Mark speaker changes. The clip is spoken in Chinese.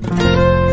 Speaker 1: 拜。